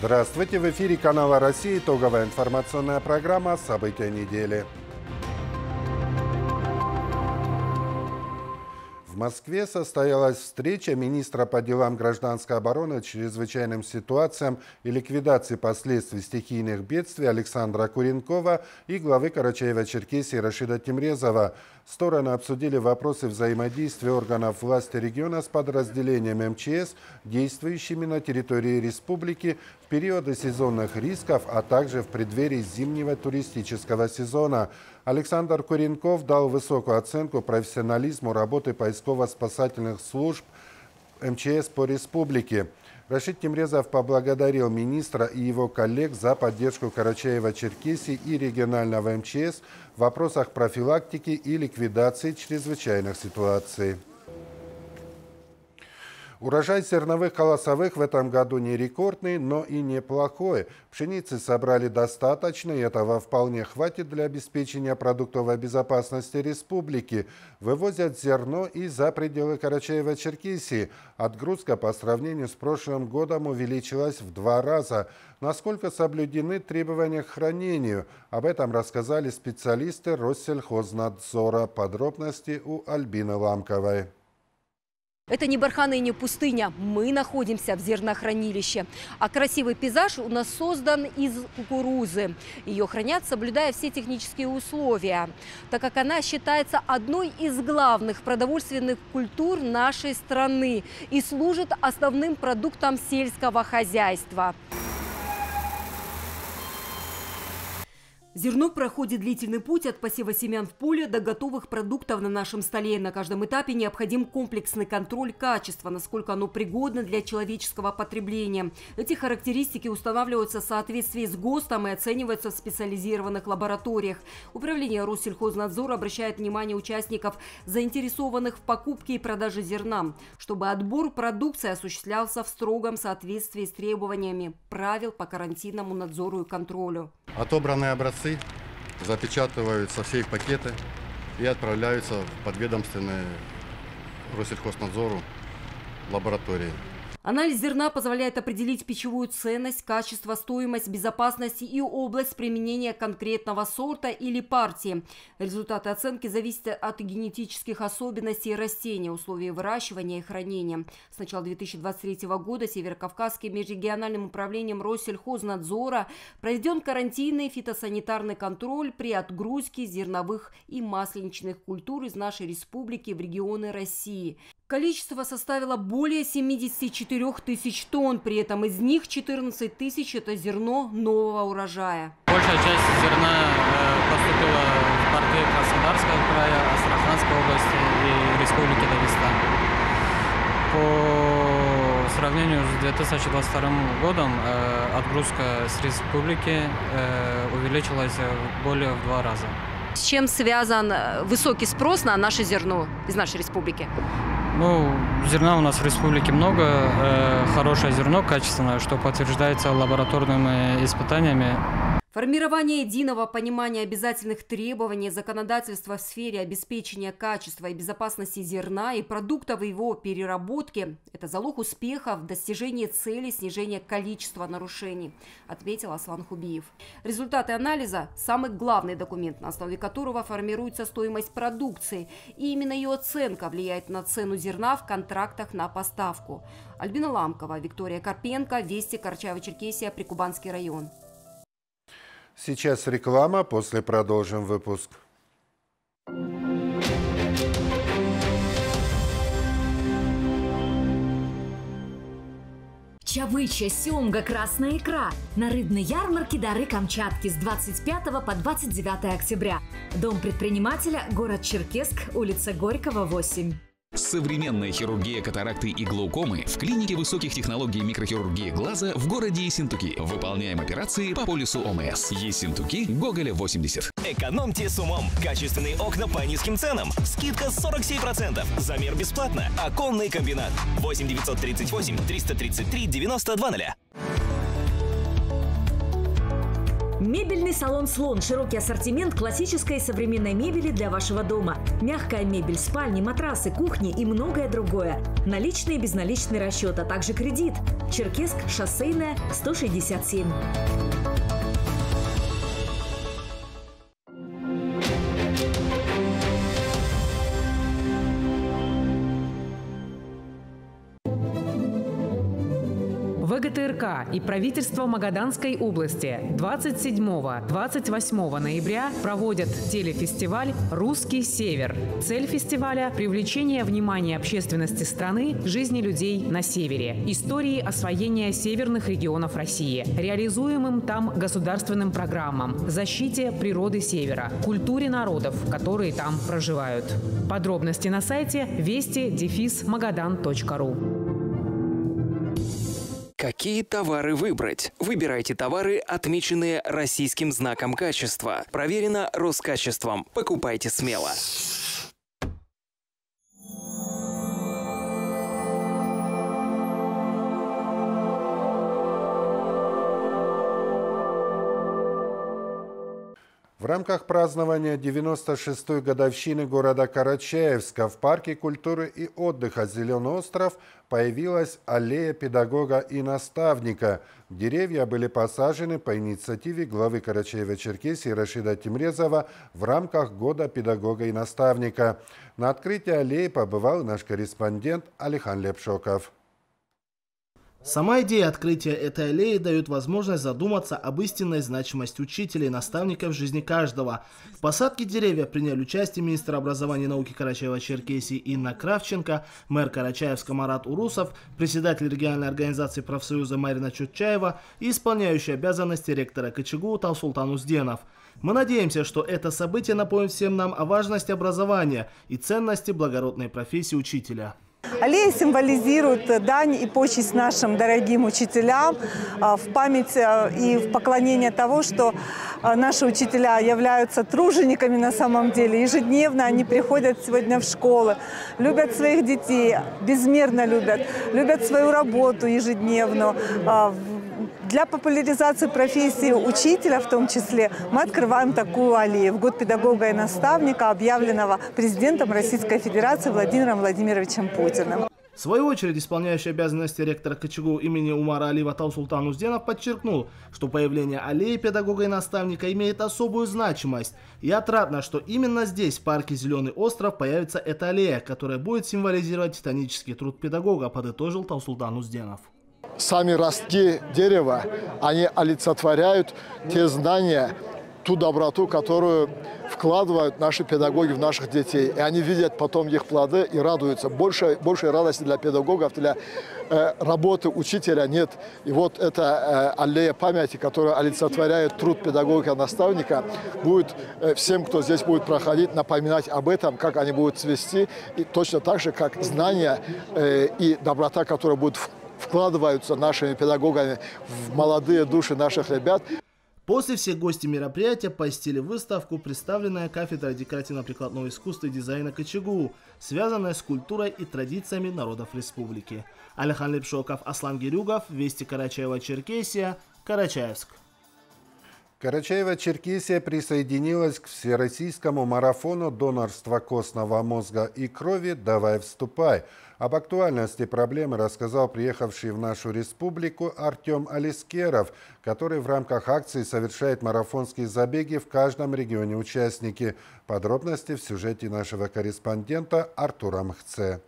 Здравствуйте! В эфире канала «Россия» итоговая информационная программа «События недели». В Москве состоялась встреча министра по делам гражданской обороны, чрезвычайным ситуациям и ликвидации последствий стихийных бедствий Александра Куренкова и главы Карачаева-Черкесии Рашида Тимрезова. Стороны обсудили вопросы взаимодействия органов власти региона с подразделением МЧС, действующими на территории республики в периоды сезонных рисков, а также в преддверии зимнего туристического сезона. Александр Куренков дал высокую оценку профессионализму работы поисково-спасательных служб МЧС по республике. Рашид Тимрезов поблагодарил министра и его коллег за поддержку Карачаева-Черкесии и регионального МЧС в вопросах профилактики и ликвидации чрезвычайных ситуаций. Урожай зерновых колосовых в этом году не рекордный, но и неплохой. Пшеницы собрали достаточно, и этого вполне хватит для обеспечения продуктовой безопасности республики. Вывозят зерно и за пределы Карачаева-Черкесии. Отгрузка по сравнению с прошлым годом увеличилась в два раза. Насколько соблюдены требования к хранению? Об этом рассказали специалисты Россельхознадзора. Подробности у Альбины Ламковой. Это не барханы и не пустыня. Мы находимся в зернохранилище. А красивый пейзаж у нас создан из кукурузы. Ее хранят, соблюдая все технические условия, так как она считается одной из главных продовольственных культур нашей страны и служит основным продуктом сельского хозяйства. Зерно проходит длительный путь от посева семян в поле до готовых продуктов на нашем столе. На каждом этапе необходим комплексный контроль качества, насколько оно пригодно для человеческого потребления. Эти характеристики устанавливаются в соответствии с ГОСТом и оцениваются в специализированных лабораториях. Управление Россельхознадзора обращает внимание участников, заинтересованных в покупке и продаже зерна, чтобы отбор продукции осуществлялся в строгом соответствии с требованиями правил по карантинному надзору и контролю. Отобранные образцы запечатываются все их пакеты и отправляются в подведомственные Россельхознадзору лаборатории. Анализ зерна позволяет определить пищевую ценность, качество, стоимость, безопасность и область применения конкретного сорта или партии. Результаты оценки зависят от генетических особенностей растения, условий выращивания и хранения. С начала 2023 года Северокавказским межрегиональным управлением Россельхознадзора проведен карантинный фитосанитарный контроль при отгрузке зерновых и масленичных культур из нашей республики в регионы России. Количество составило более 74 тысяч тонн, при этом из них 14 тысяч – это зерно нового урожая. Большая часть зерна э, поступила в порты Краснодарского края, Астраханской области и Республики Дагестан. По сравнению с 2022 годом э, отгрузка с республики э, увеличилась более в два раза. С чем связан высокий спрос на наше зерно из нашей республики? Ну, зерна у нас в республике много, э, хорошее зерно, качественное, что подтверждается лабораторными испытаниями. Формирование единого понимания обязательных требований законодательства в сфере обеспечения качества и безопасности зерна и продуктов его переработки – это залог успеха в достижении цели снижения количества нарушений, ответил Аслан Хубиев. Результаты анализа – самый главный документ, на основе которого формируется стоимость продукции, и именно ее оценка влияет на цену зерна в контрактах на поставку. Альбина Ламкова, Виктория Карпенко, Вести, Карчаево-Черкесия, Прикубанский район. Сейчас реклама, после продолжим выпуск. Чавыча, сёмга, красная икра. На рыбной ярмарке «Дары Камчатки» с 25 по 29 октября. Дом предпринимателя, город Черкесск, улица Горького, 8. Современная хирургия катаракты и глаукомы в клинике высоких технологий микрохирургии глаза в городе Ессентуки. Выполняем операции по полюсу ОМС. Ессентуки, Гоголя 80. Экономьте с умом. Качественные окна по низким ценам. Скидка 47%. Замер бесплатно. Оконный комбинат. 8 938 333 92 0. Мебельный салон «Слон». Широкий ассортимент классической и современной мебели для вашего дома. Мягкая мебель, спальни, матрасы, кухни и многое другое. Наличный и безналичный расчет, а также кредит. Черкесск, шоссейная, 167. И правительство Магаданской области 27-28 ноября проводят телефестиваль «Русский север». Цель фестиваля – привлечение внимания общественности страны к жизни людей на севере, истории освоения северных регионов России, реализуемым там государственным программам, защите природы севера, культуре народов, которые там проживают. Подробности на сайте вести-магадан.ру. Какие товары выбрать? Выбирайте товары, отмеченные российским знаком качества. Проверено Роскачеством. Покупайте смело. В рамках празднования 96-й годовщины города Карачаевска в Парке культуры и отдыха «Зеленый остров» появилась аллея педагога и наставника. Деревья были посажены по инициативе главы Карачаева-Черкесии Рашида Тимрезова в рамках Года педагога и наставника. На открытии аллеи побывал наш корреспондент Алихан Лепшоков. Сама идея открытия этой аллеи дает возможность задуматься об истинной значимости учителей и наставников в жизни каждого. В посадке деревьев приняли участие министр образования и науки Карачаева-Черкесии Инна Кравченко, мэр Карачаевска Марат Урусов, председатель региональной организации профсоюза Марина Чутчаева и исполняющий обязанности ректора КЧГУ Талсултан Узденов. Мы надеемся, что это событие напомнит всем нам о важности образования и ценности благородной профессии учителя. Аллея символизирует дань и почесть нашим дорогим учителям а, в память а, и в поклонение того, что наши учителя являются тружениками на самом деле. Ежедневно они приходят сегодня в школы, любят своих детей, безмерно любят, любят свою работу ежедневно, для популяризации профессии учителя в том числе мы открываем такую аллею в год педагога и наставника, объявленного президентом Российской Федерации Владимиром Владимировичем Путиным. В свою очередь, исполняющий обязанности ректора КЧГУ имени Умара Алиева Таусултан Узденов подчеркнул, что появление аллеи педагога и наставника имеет особую значимость. И отрадно, что именно здесь, в парке Зеленый остров, появится эта аллея, которая будет символизировать титанический труд педагога, подытожил Таусултан Узденов сами ростки дерева, они олицетворяют те знания, ту доброту, которую вкладывают наши педагоги в наших детей. И они видят потом их плоды и радуются. Больше, большей радости для педагогов, для э, работы учителя нет. И вот эта э, аллея памяти, которая олицетворяет труд педагога-наставника, будет э, всем, кто здесь будет проходить, напоминать об этом, как они будут цвести. И точно так же, как знания э, и доброта, которая будет вкладываются нашими педагогами в молодые души наших ребят. После все гости мероприятия посетили выставку, представленная кафедрой декоративно-прикладного искусства и дизайна КЧГУ, связанная с культурой и традициями народов республики. Алихан Лепшоков, Аслан Гирюгов, Вести Карачаева-Черкесия, Карачаевск. Карачаева-Черкесия присоединилась к всероссийскому марафону донорства костного мозга и крови «Давай вступай», об актуальности проблемы рассказал приехавший в нашу республику Артем Алискеров, который в рамках акции совершает марафонские забеги в каждом регионе участники. Подробности в сюжете нашего корреспондента Артура Мхце.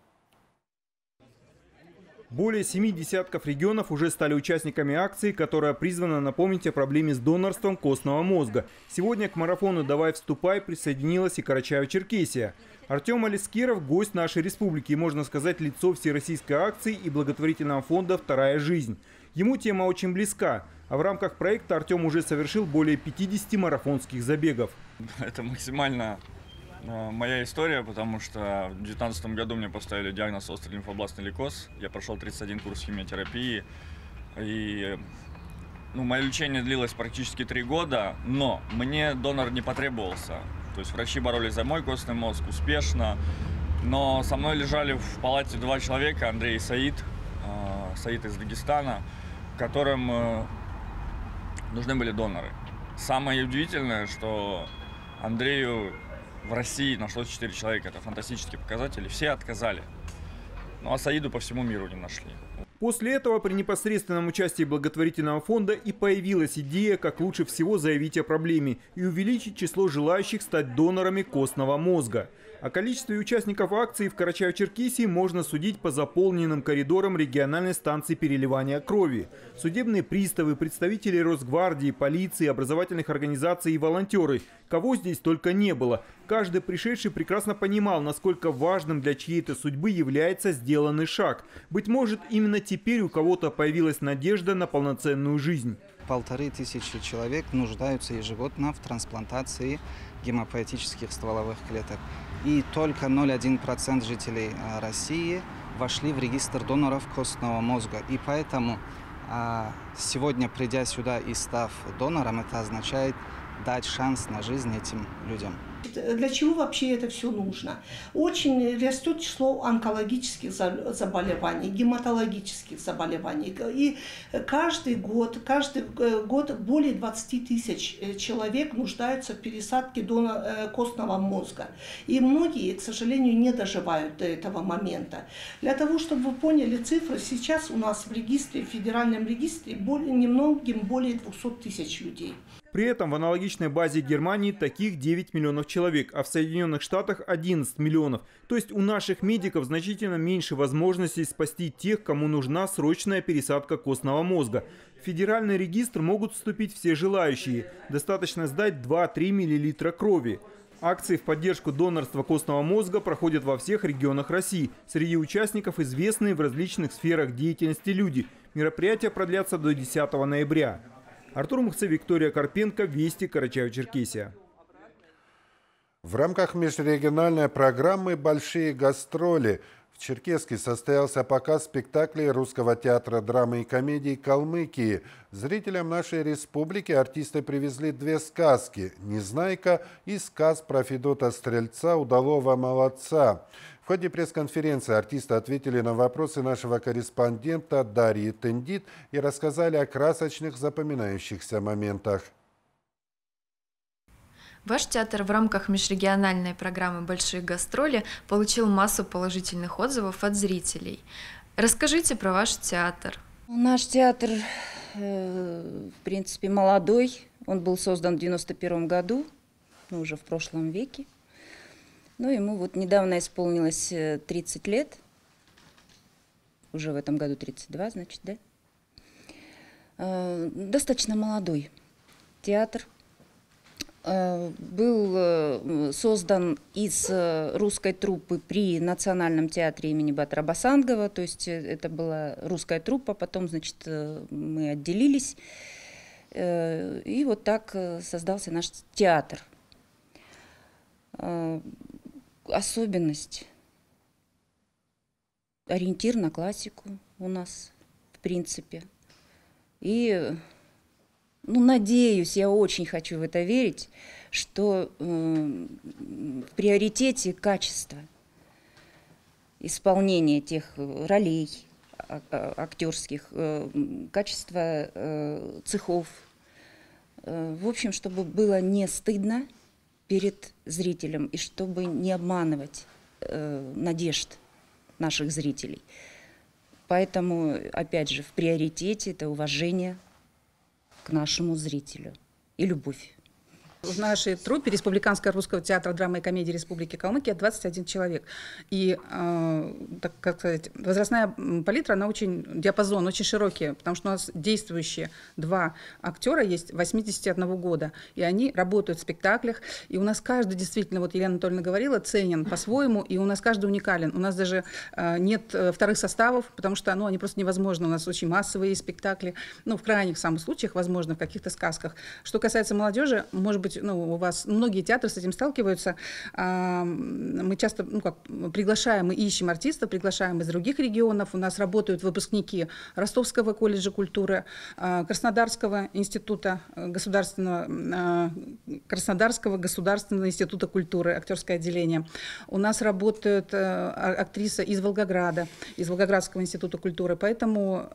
Более семи десятков регионов уже стали участниками акции, которая призвана напомнить о проблеме с донорством костного мозга. Сегодня к марафону «Давай вступай» присоединилась и Карачаево-Черкесия. Артем Алискеров – гость нашей республики можно сказать, лицо всероссийской акции и благотворительного фонда «Вторая жизнь». Ему тема очень близка, а в рамках проекта Артем уже совершил более 50 марафонских забегов. Это максимально моя история, потому что в 2019 году мне поставили диагноз острый лимфобластный лейкоз. Я прошел 31 курс химиотерапии. И ну, мое лечение длилось практически три года, но мне донор не потребовался. То есть врачи боролись за мой костный мозг успешно. Но со мной лежали в палате два человека, Андрей и Саид, э, Саид из Дагестана, которым э, нужны были доноры. Самое удивительное, что Андрею в России нашлось 4 человека. Это фантастический показатель. Все отказали. Ну а Саиду по всему миру не нашли. После этого при непосредственном участии благотворительного фонда и появилась идея, как лучше всего заявить о проблеме и увеличить число желающих стать донорами костного мозга. О количестве участников акции в Карачаево-Черкесии можно судить по заполненным коридорам региональной станции переливания крови. Судебные приставы, представители Росгвардии, полиции, образовательных организаций и волонтеры. Кого здесь только не было. Каждый пришедший прекрасно понимал, насколько важным для чьей-то судьбы является сделанный шаг. Быть может, именно теперь у кого-то появилась надежда на полноценную жизнь. Полторы тысячи человек нуждаются ежегодно в трансплантации гемопоэтических стволовых клеток и только 0,1% жителей а, России вошли в регистр доноров костного мозга. И поэтому а, сегодня, придя сюда и став донором, это означает дать шанс на жизнь этим людям. Для чего вообще это все нужно? Очень растет число онкологических заболеваний, гематологических заболеваний. И каждый год, каждый э, год более 20 тысяч э, человек нуждаются в пересадке э, костного мозга. И многие, к сожалению, не доживают до этого момента. Для того, чтобы вы поняли цифры, сейчас у нас в регистре, в федеральном регистре более, немногим более 200 тысяч людей. При этом в аналогичной базе Германии таких 9 миллионов человек, а в Соединенных Штатах 11 миллионов. То есть у наших медиков значительно меньше возможностей спасти тех, кому нужна срочная пересадка костного мозга. В федеральный регистр могут вступить все желающие. Достаточно сдать 2-3 миллилитра крови. Акции в поддержку донорства костного мозга проходят во всех регионах России. Среди участников известные в различных сферах деятельности люди. Мероприятия продлятся до 10 ноября. Артур Мухце, Виктория Карпенко, Вести, Карачаево-Черкесия. В рамках межрегиональной программы «Большие гастроли» в Черкеске состоялся показ спектаклей Русского театра драмы и комедии «Калмыкии». Зрителям нашей республики артисты привезли две сказки «Незнайка» и сказ про Федота Стрельца «Удалого молодца». В ходе пресс-конференции артисты ответили на вопросы нашего корреспондента Дарьи Тендит и рассказали о красочных запоминающихся моментах. Ваш театр в рамках межрегиональной программы «Большие гастроли» получил массу положительных отзывов от зрителей. Расскажите про ваш театр. Наш театр, э, в принципе, молодой. Он был создан в 91 году, ну, уже в прошлом веке. Ну, ему вот недавно исполнилось 30 э, лет. Уже в этом году 32, значит, да? Э, достаточно молодой театр. Э, был создан из русской труппы при Национальном театре имени Батра Басангова, то есть это была русская труппа, потом, значит, мы отделились, и вот так создался наш театр. Особенность, ориентир на классику у нас, в принципе. И, ну, надеюсь, я очень хочу в это верить, что э, в приоритете качество исполнения тех ролей а, а, актерских, э, качество э, цехов. Э, в общем, чтобы было не стыдно перед зрителем, и чтобы не обманывать э, надежд наших зрителей. Поэтому, опять же, в приоритете это уважение к нашему зрителю и любовь. В нашей труппе Республиканского русского театра драмы и комедии Республики Калмыкия 21 человек. И, э, так как сказать, возрастная палитра, она очень, диапазон очень широкий, потому что у нас действующие два актера есть 81 года, и они работают в спектаклях, и у нас каждый действительно, вот Елена Анатольевна говорила, ценен по-своему, и у нас каждый уникален. У нас даже э, нет э, вторых составов, потому что ну, они просто невозможны. У нас очень массовые спектакли, ну, в крайних самых случаях, возможно, в каких-то сказках. Что касается молодежи, может быть, быть, ну, у вас многие театры с этим сталкиваются. А, мы часто, ну, как, приглашаем, мы ищем артистов, приглашаем из других регионов. У нас работают выпускники Ростовского колледжа культуры, а, Краснодарского института государственного, а, Краснодарского государственного института культуры, актерское отделение. У нас работает актриса из Волгограда, из Волгоградского института культуры. Поэтому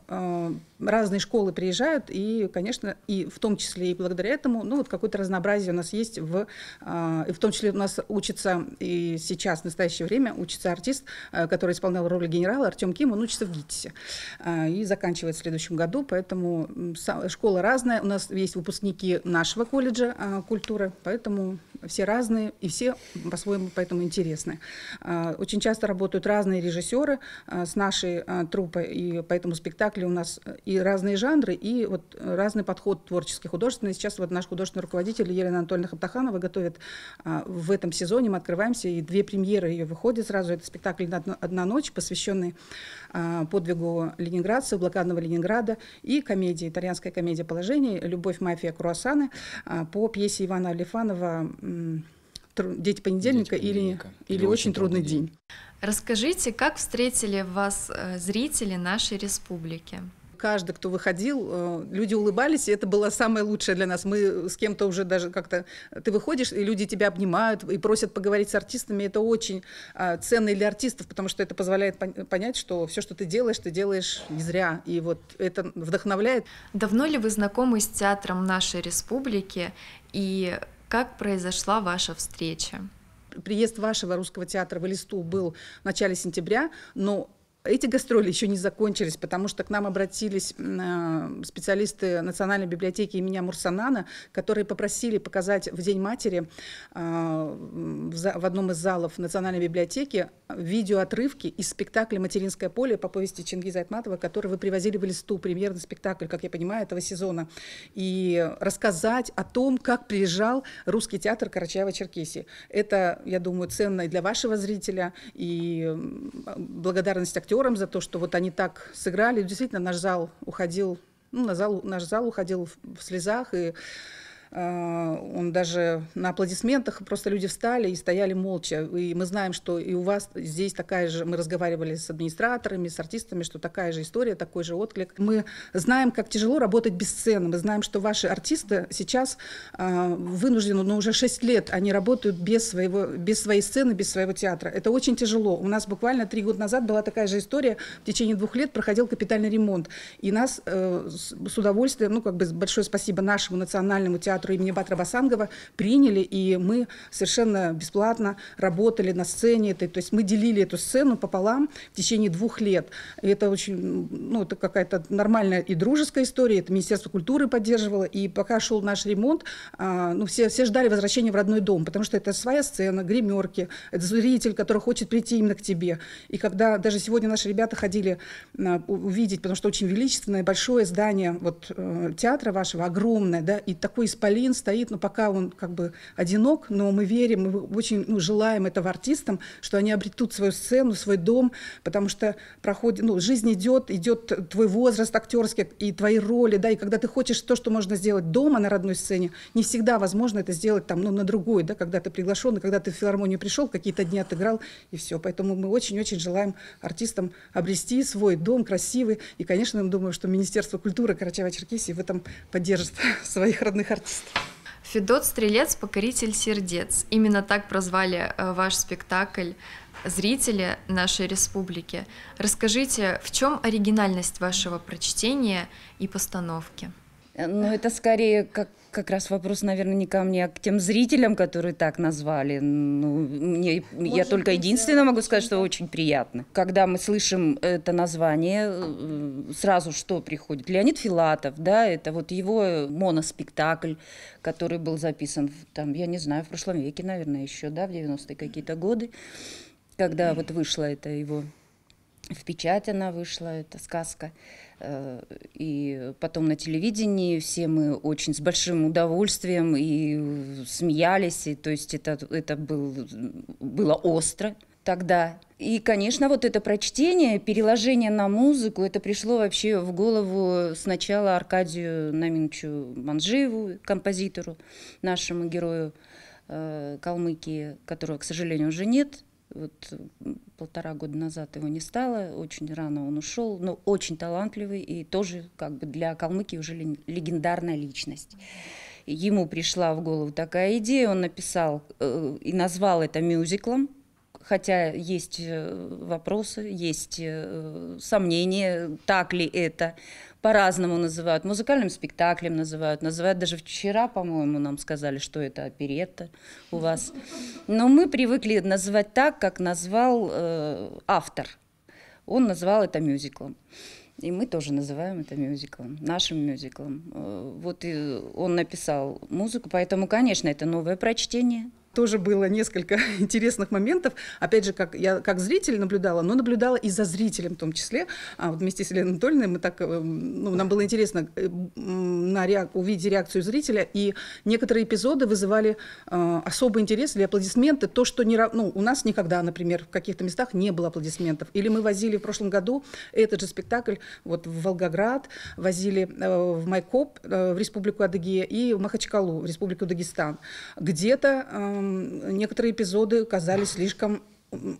разные школы приезжают, и, конечно, и в том числе и благодаря этому, ну, вот какое-то разнообразие у нас есть, в, а, и в том числе у нас учится и сейчас, в настоящее время, учится артист, а, который исполнял роль генерала, Артем Ким, он учится в ГИТИСе а, и заканчивает в следующем году, поэтому школа разная, у нас есть выпускники нашего колледжа культуры, поэтому все разные и все по-своему поэтому интересны. Очень часто работают разные режиссеры с нашей труппой, и поэтому спектакли у нас и разные жанры, и вот разный подход творческий, художественный. Сейчас вот наш художественный руководитель Елена Анатольевна Хаптаханова готовит а, в этом сезоне, мы открываемся, и две премьеры ее выходят сразу. Это спектакль «Одна ночь», посвященный а, подвигу ленинградцев, блокадного Ленинграда, и комедия, итальянская комедия «Положение», «Любовь, мафия, круассаны» а, по пьесе Ивана Алифанова «Дети понедельника» Дети понедельника. или, или, или «Очень трудный день». день. Расскажите, как встретили вас э, зрители нашей республики? Каждый, кто выходил, э, люди улыбались, и это было самое лучшее для нас. Мы с кем-то уже даже как-то... Ты выходишь, и люди тебя обнимают и просят поговорить с артистами. Это очень а, ценно для артистов, потому что это позволяет понять, что все, что ты делаешь, ты делаешь не зря. И вот это вдохновляет. Давно ли вы знакомы с театром нашей республики? И как произошла ваша встреча? Приезд вашего русского театра в Элисту был в начале сентября, но эти гастроли еще не закончились, потому что к нам обратились э, специалисты Национальной библиотеки имени Мурсанана, которые попросили показать в День матери э, в одном из залов Национальной библиотеки видеоотрывки из спектакля «Материнское поле» по повести Чингиза Айтматова, который вы привозили в листу, премьерный спектакль, как я понимаю, этого сезона, и рассказать о том, как приезжал русский театр Карачаева-Черкесии. Это, я думаю, ценно и для вашего зрителя, и благодарность актерам актерам за то, что вот они так сыграли. Действительно, наш зал уходил, ну, на зал, наш зал уходил в, в слезах, и он даже на аплодисментах просто люди встали и стояли молча. И мы знаем, что и у вас здесь такая же, мы разговаривали с администраторами, с артистами, что такая же история, такой же отклик. Мы знаем, как тяжело работать без сцены. Мы знаем, что ваши артисты сейчас э, вынуждены, но уже 6 лет они работают без, своего, без своей сцены, без своего театра. Это очень тяжело. У нас буквально три года назад была такая же история. В течение двух лет проходил капитальный ремонт. И нас э, с удовольствием, ну как бы большое спасибо нашему национальному театру, театру имени Батра Басангова приняли, и мы совершенно бесплатно работали на сцене. То есть мы делили эту сцену пополам в течение двух лет. И это очень, ну, это какая-то нормальная и дружеская история, это Министерство культуры поддерживало. И пока шел наш ремонт, а, ну, все, все ждали возвращения в родной дом, потому что это своя сцена, гримерки, это зритель, который хочет прийти именно к тебе. И когда даже сегодня наши ребята ходили а, увидеть, потому что очень величественное, большое здание вот, э, театра вашего, огромное, да, и такой исполнитель исполин стоит, но пока он как бы одинок, но мы верим, мы очень ну, желаем этого артистам, что они обретут свою сцену, свой дом, потому что проходит, ну, жизнь идет, идет твой возраст актерский и твои роли, да, и когда ты хочешь то, что можно сделать дома на родной сцене, не всегда возможно это сделать там, ну, на другой, да, когда ты приглашен, когда ты в филармонию пришел, какие-то дни отыграл, и все. Поэтому мы очень-очень желаем артистам обрести свой дом красивый, и, конечно, думаю, что Министерство культуры Карачаева-Черкесии в этом поддержит своих родных артистов. Федот Стрелец, покоритель сердец. Именно так прозвали э, ваш спектакль зрители нашей республики. Расскажите, в чем оригинальность вашего прочтения и постановки? Ну, это скорее как как раз вопрос, наверное, не ко мне, а к тем зрителям, которые так назвали. Ну, мне, я только единственное могу сказать, что очень приятно. Когда мы слышим это название, э, сразу что приходит? Леонид Филатов, да, это вот его моноспектакль, который был записан, там, я не знаю, в прошлом веке, наверное, еще, да, в 90-е какие-то годы, когда вот вышла это его в печать она вышла, эта сказка. Э, и потом на телевидении все мы очень с большим удовольствием и смеялись. И, то есть это, это был, было остро. тогда. И, конечно, вот это прочтение, переложение на музыку, это пришло вообще в голову сначала Аркадию Наминовичу Манжиеву, композитору, нашему герою э, Калмыкии, которого, к сожалению, уже нет. Вот полтора года назад его не стало, очень рано он ушел, но очень талантливый и тоже как бы для Калмыкии уже легендарная личность. Ему пришла в голову такая идея, он написал э, и назвал это мюзиклом, хотя есть э, вопросы, есть э, сомнения, так ли это. По-разному называют. Музыкальным спектаклем называют. Называют даже вчера, по-моему, нам сказали, что это оперетта у вас. Но мы привыкли называть так, как назвал э, автор. Он назвал это мюзиклом. И мы тоже называем это мюзиклом, нашим мюзиклом. Э, вот и он написал музыку, поэтому, конечно, это новое прочтение – тоже было несколько интересных моментов. Опять же, как я как зритель наблюдала, но наблюдала и за зрителем в том числе. А вот вместе с Еленой Анатольевной мы так, э, ну, нам было интересно э, на реак, увидеть реакцию зрителя, и некоторые эпизоды вызывали э, особый интерес или аплодисменты. То, что не, ну, у нас никогда, например, в каких-то местах не было аплодисментов. Или мы возили в прошлом году этот же спектакль вот в Волгоград, возили э, в Майкоп, э, в Республику Адыгея и в Махачкалу, в Республику Дагестан. Где-то э, некоторые эпизоды казались слишком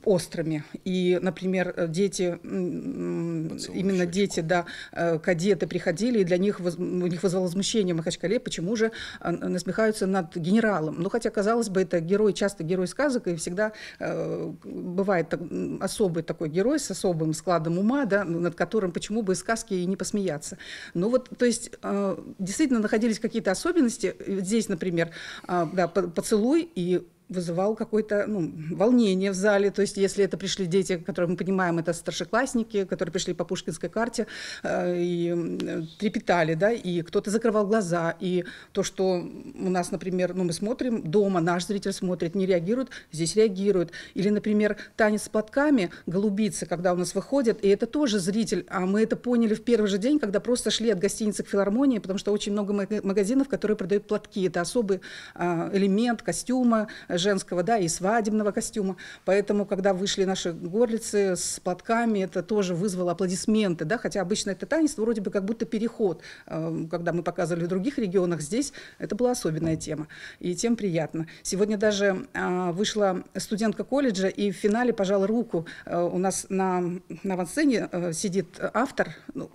острыми. И, например, дети, Поцелуй именно дети, да, э, кадеты приходили, и для них, у них вызвало возмущение в Махачкале, почему же э, насмехаются над генералом. Ну, хотя, казалось бы, это герой, часто герой сказок, и всегда э, бывает так, особый такой герой с особым складом ума, да, над которым почему бы из сказки и не посмеяться. Ну вот, то есть, э, действительно находились какие-то особенности. Здесь, например, э, да, поцелуй и вызывал какое-то ну, волнение в зале. То есть если это пришли дети, которые мы понимаем, это старшеклассники, которые пришли по Пушкинской карте э, и трепетали, да, и кто-то закрывал глаза. И то, что у нас, например, ну, мы смотрим дома, наш зритель смотрит, не реагирует, здесь реагирует. Или, например, танец с платками, голубицы, когда у нас выходят, и это тоже зритель. А мы это поняли в первый же день, когда просто шли от гостиницы к филармонии, потому что очень много магазинов, которые продают платки. Это особый э, элемент костюма, женского, да, и свадебного костюма. Поэтому, когда вышли наши горлицы с платками, это тоже вызвало аплодисменты, да, хотя обычно это танец вроде бы как будто переход. Э, когда мы показывали в других регионах, здесь это была особенная тема, и тем приятно. Сегодня даже а, вышла студентка колледжа, и в финале пожала руку. Э, у нас на, на авансцене э, сидит автор, ну,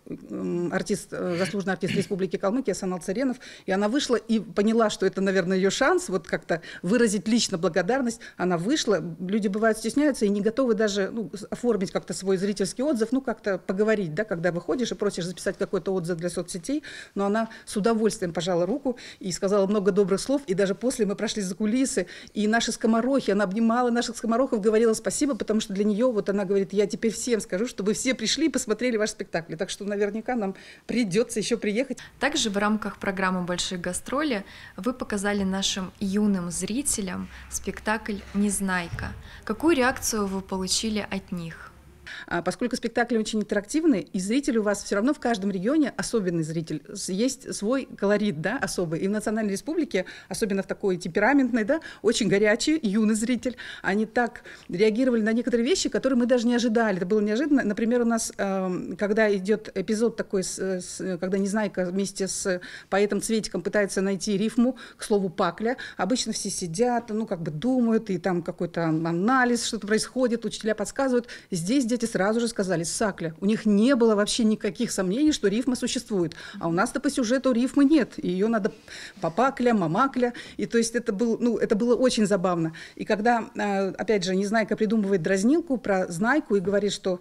артист, заслуженный артист Республики Калмыкия Санал Царенов, и она вышла и поняла, что это, наверное, ее шанс вот как-то выразить лично лично благодарность, она вышла. Люди бывают стесняются и не готовы даже ну, оформить как-то свой зрительский отзыв, ну как-то поговорить, да, когда выходишь и просишь записать какой-то отзыв для соцсетей. Но она с удовольствием пожала руку и сказала много добрых слов. И даже после мы прошли за кулисы, и наши скоморохи, она обнимала наших скоморохов, говорила спасибо, потому что для нее, вот она говорит, я теперь всем скажу, чтобы все пришли и посмотрели ваш спектакль. Так что наверняка нам придется еще приехать. Также в рамках программы «Большие гастроли» вы показали нашим юным зрителям спектакль «Незнайка». Какую реакцию вы получили от них? А, поскольку спектакль очень интерактивный, и зритель у вас все равно в каждом регионе особенный зритель, есть свой колорит, да, особый. И в Национальной Республике, особенно в такой темпераментной, да, очень горячий, юный зритель, они так реагировали на некоторые вещи, которые мы даже не ожидали. Это было неожиданно. Например, у нас, эм, когда идет эпизод такой, когда Незнайка вместе с поэтом Цветиком пытается найти рифму к слову «пакля», обычно все сидят, ну, как бы думают, и там какой-то анализ, что-то происходит, учителя подсказывают. Здесь дети сразу же сказали «сакля». У них не было вообще никаких сомнений, что рифма существует. А у нас-то по сюжету рифмы нет. Ее надо папакля, мамакля. И то есть это, был, ну, это было очень забавно. И когда, а, опять же, Незнайка придумывает дразнилку про Знайку и говорит, что...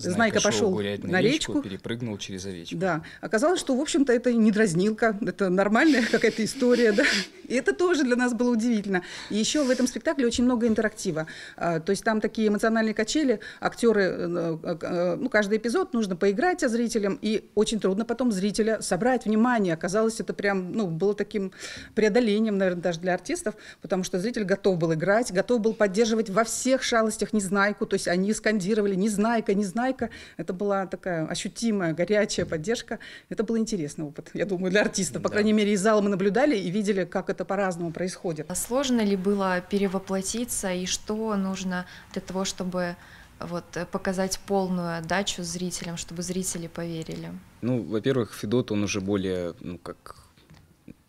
Знайка пошел гулять на, на речку, речку, перепрыгнул через овечку. Да. Оказалось, что, в общем-то, это не дразнилка, это нормальная какая-то история, да. И это тоже для нас было удивительно. И еще в этом спектакле очень много интерактива. А, то есть там такие эмоциональные качели, актеры, э, э, э, ну, каждый эпизод нужно поиграть со зрителем, и очень трудно потом зрителя собрать внимание. Оказалось, это прям, ну, было таким преодолением, наверное, даже для артистов, потому что зритель готов был играть, готов был поддерживать во всех шалостях Незнайку, то есть они скандировали Незнайка, Незнайка, майка. Это была такая ощутимая, горячая поддержка. Это был интересный опыт, я думаю, для артиста. По да. крайней мере, из зала мы наблюдали и видели, как это по-разному происходит. А сложно ли было перевоплотиться и что нужно для того, чтобы вот, показать полную отдачу зрителям, чтобы зрители поверили? Ну, во-первых, Федот, он уже более, ну, как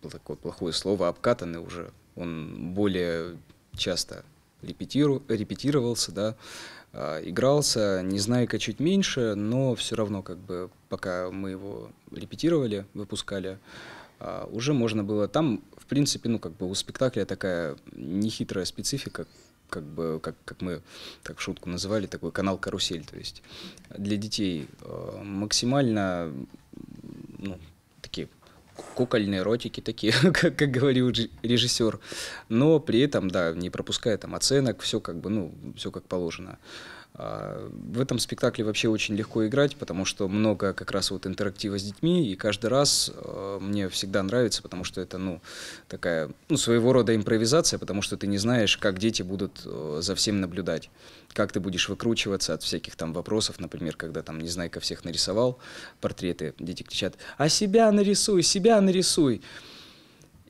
такое плохое слово, обкатанный уже. Он более часто репетиру, репетировался, да, игрался, не знаю-ка чуть меньше, но все равно как бы пока мы его репетировали, выпускали, а, уже можно было там, в принципе, ну как бы у спектакля такая нехитрая специфика, как бы, как, как мы так шутку называли, такой канал «Карусель», то есть для детей а, максимально, ну, такие кукольные ротики такие, как, как говорил режиссер, но при этом, да, не пропуская там оценок, все как бы, ну, все как положено. А, в этом спектакле вообще очень легко играть, потому что много как раз вот интерактива с детьми, и каждый раз э, мне всегда нравится, потому что это, ну, такая, ну, своего рода импровизация, потому что ты не знаешь, как дети будут э, за всем наблюдать, как ты будешь выкручиваться от всяких там вопросов, например, когда там, не знаю, ко всех нарисовал портреты, дети кричат, а себя нарисуй, себя нарисуй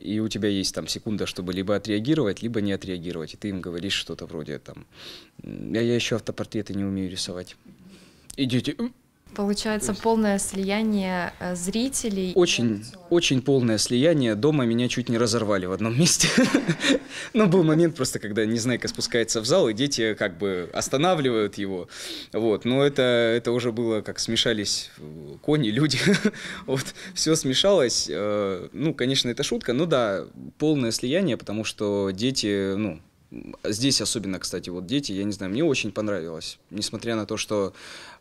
и у тебя есть там секунда, чтобы либо отреагировать, либо не отреагировать, и ты им говоришь что-то вроде там, я, я еще автопортреты не умею рисовать. Идите, Получается есть... полное слияние э, зрителей. Очень, очень полное слияние. Дома меня чуть не разорвали в одном месте. Но был момент просто, когда Незнайка спускается в зал, и дети как бы останавливают его. Вот. Но это, это уже было, как смешались кони, люди. вот. Все смешалось. Э, ну, конечно, это шутка. Ну да, полное слияние, потому что дети, ну, Здесь особенно, кстати, вот дети, я не знаю, мне очень понравилось. Несмотря на то, что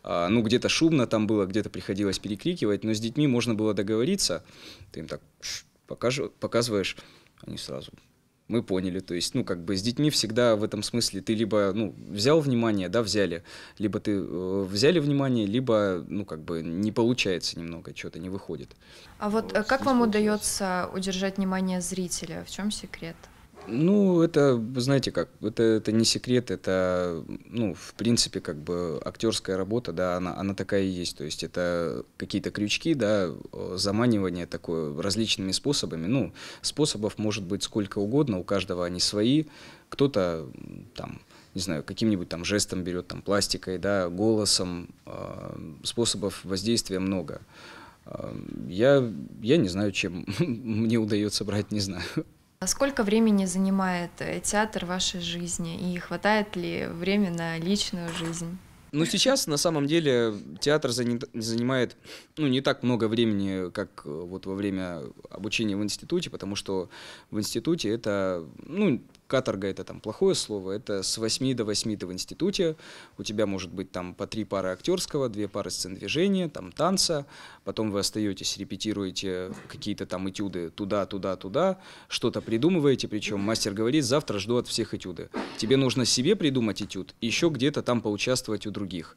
а, ну, где-то шумно там было, где-то приходилось перекрикивать, но с детьми можно было договориться. Ты им так покажу, показываешь, они сразу мы поняли. То есть, ну, как бы с детьми всегда в этом смысле ты либо, ну, взял внимание, да, взяли, либо ты э, взяли внимание, либо, ну, как бы не получается немного, что-то не выходит. А вот, вот э, как вам удается удержать внимание зрителя? В чем секрет? Ну, это, знаете как, это, это не секрет, это, ну, в принципе, как бы актерская работа, да, она, она такая и есть. То есть это какие-то крючки, да, заманивание такое различными способами. Ну, способов может быть сколько угодно, у каждого они свои. Кто-то там, не знаю, каким-нибудь там жестом берет, там, пластикой, да, голосом. Э, способов воздействия много. Э, я, я не знаю, чем мне удается брать, не знаю. А сколько времени занимает э, театр в вашей жизни и хватает ли время на личную жизнь? Ну, сейчас, на самом деле, театр занимает, ну, не так много времени, как э, вот во время обучения в институте, потому что в институте это, ну, каторга это там плохое слово, это с 8 до 8 ты в институте, у тебя может быть там по три пары актерского, две пары сцен движения, там танца, потом вы остаетесь, репетируете какие-то там этюды туда, туда, туда, что-то придумываете, причем мастер говорит, завтра жду от всех этюды. Тебе нужно себе придумать этюд, еще где-то там поучаствовать у других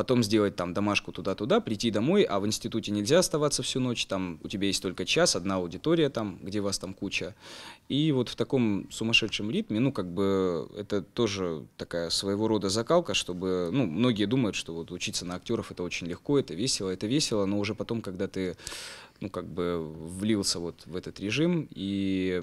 потом сделать там домашку туда-туда, прийти домой, а в институте нельзя оставаться всю ночь, там у тебя есть только час, одна аудитория там, где вас там куча. И вот в таком сумасшедшем ритме, ну, как бы это тоже такая своего рода закалка, чтобы, ну, многие думают, что вот учиться на актеров это очень легко, это весело, это весело, но уже потом, когда ты, ну, как бы влился вот в этот режим и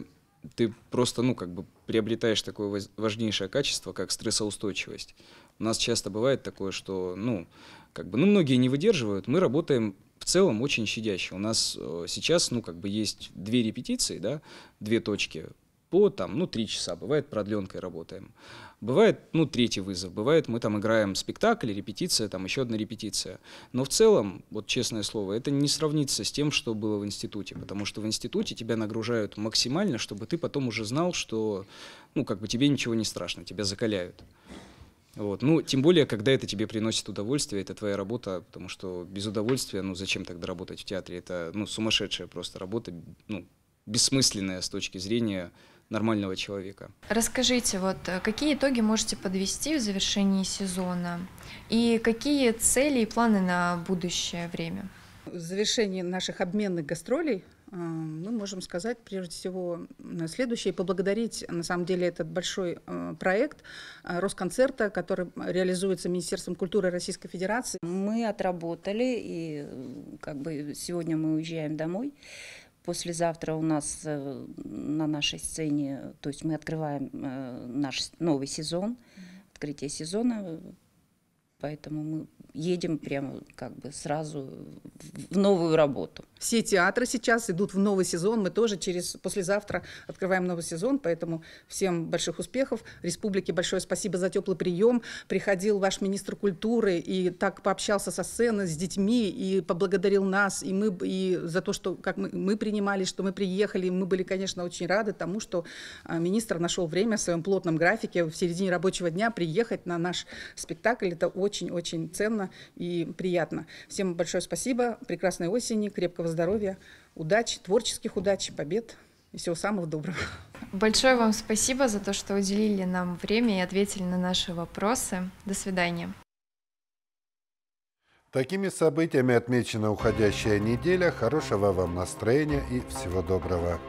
ты просто, ну, как бы приобретаешь такое важнейшее качество, как стрессоустойчивость. У нас часто бывает такое, что, ну, как бы, ну, многие не выдерживают. Мы работаем в целом очень щадяще. У нас э, сейчас, ну, как бы есть две репетиции, да, две точки по, там, ну, три часа. Бывает продленкой работаем. Бывает, ну, третий вызов. Бывает, мы там играем спектакль, репетиция, там еще одна репетиция. Но в целом, вот честное слово, это не сравнится с тем, что было в институте. Потому что в институте тебя нагружают максимально, чтобы ты потом уже знал, что, ну, как бы тебе ничего не страшно, тебя закаляют. Вот. Ну, тем более, когда это тебе приносит удовольствие, это твоя работа, потому что без удовольствия, ну, зачем тогда работать в театре? Это, ну, сумасшедшая просто работа, ну, бессмысленная с точки зрения нормального человека. Расскажите, вот э, какие итоги можете подвести в завершении сезона и какие цели и планы на будущее время? В завершении наших обменных гастролей мы можем сказать, прежде всего, следующее, поблагодарить, на самом деле, этот большой а, проект а, Росконцерта, который реализуется Министерством культуры Российской Федерации. Мы отработали, и как бы сегодня мы уезжаем домой. Послезавтра у нас э, на нашей сцене, то есть мы открываем э, наш новый сезон, открытие сезона, поэтому мы едем прямо как бы сразу в новую работу. Все театры сейчас идут в новый сезон. Мы тоже через послезавтра открываем новый сезон, поэтому всем больших успехов. Республике большое спасибо за теплый прием. Приходил ваш министр культуры и так пообщался со сцены с детьми и поблагодарил нас и мы и за то, что как мы, мы принимали, что мы приехали. Мы были, конечно, очень рады тому, что а, министр нашел время в своем плотном графике в середине рабочего дня приехать на наш спектакль. Это очень-очень ценно и приятно. Всем большое спасибо. Прекрасной осени, крепкого здоровья, удачи, творческих удач, побед и всего самого доброго. Большое вам спасибо за то, что уделили нам время и ответили на наши вопросы. До свидания. Такими событиями отмечена уходящая неделя. Хорошего вам настроения и всего доброго.